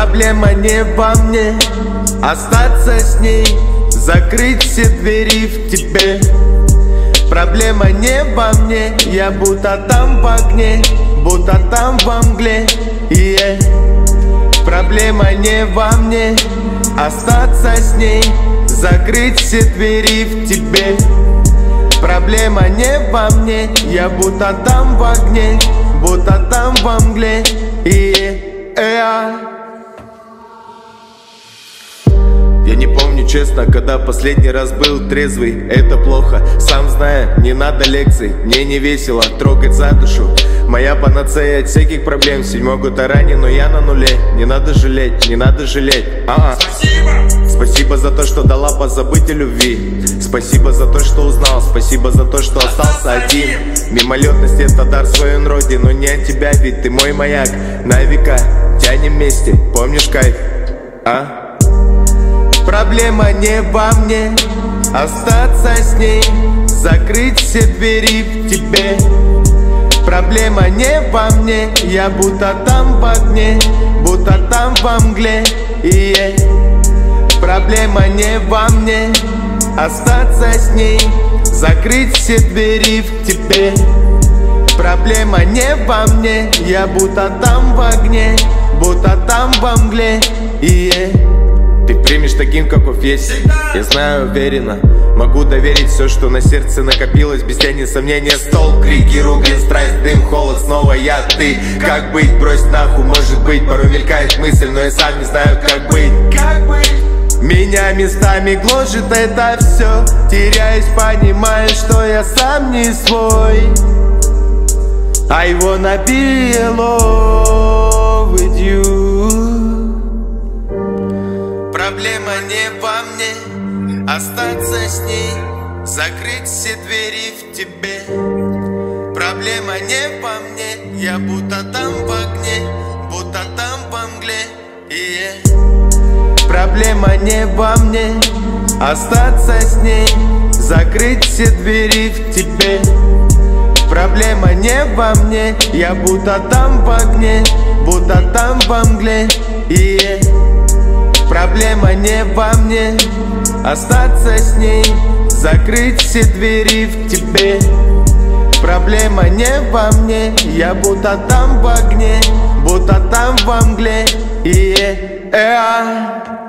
Проблема не во мне. Остаться с ней Закрыть все двери в тебе. Проблема не во мне. Я будто там в огне Будто там во мгле. Yeah. Проблема не во мне. Остаться с ней Закрыть все двери в тебе. Проблема не во мне. Я будто там в огне Будто там во мгле Я не помню честно, когда последний раз был трезвый. Это плохо, сам знаю, не надо лекций. Мне не весело трогать за душу. Моя панацея от всяких проблем. Седьмой ранен, но я на нуле. Не надо жалеть, не надо жалеть. А -а. Спасибо! Спасибо за то, что дала позабыть о любви. Спасибо за то, что узнал. Спасибо за то, что остался один. Мимолетность это дар своей роде Но не от тебя, ведь ты мой маяк. На века тянем вместе, помнишь кайф? А? Проблема не во мне. Остаться с ней Закрыть все двери в тебе. Проблема не во мне Я будто там в огне Будто там во мгле. И Проблема не во мне. Остаться с ней Закрыть все двери в тебе. Проблема не во мне Я будто там в огне Будто там во мгле. И ты примешь таким, каков есть Я знаю уверенно Могу доверить все, что на сердце накопилось. Без тени сомнения Стол, крики, ругань, страсть, дым, холод. Снова я, ты. Как быть? Брось нахуй, может быть Порой мелькает мысль, но я сам не знаю, как быть. Как быть? Меня местами гложет это все Теряюсь, понимаю, что я сам не свой. Wanna be alone with you Проблема не во мне. Остаться с ней Закрыть все двери в тебе. Проблема не во мне. Я будто там в огне Будто там во мгле. Yeah. Проблема не во мне. Остаться с ней Закрыть все двери в тебе. Проблема не во мне. Я будто там в огне Будто там во мгле. Yeah. Не во мне Остаться с ней Закрыть все двери в тебе Проблема не во мне Я будто там в огне Будто там во мгле yeah. Yeah.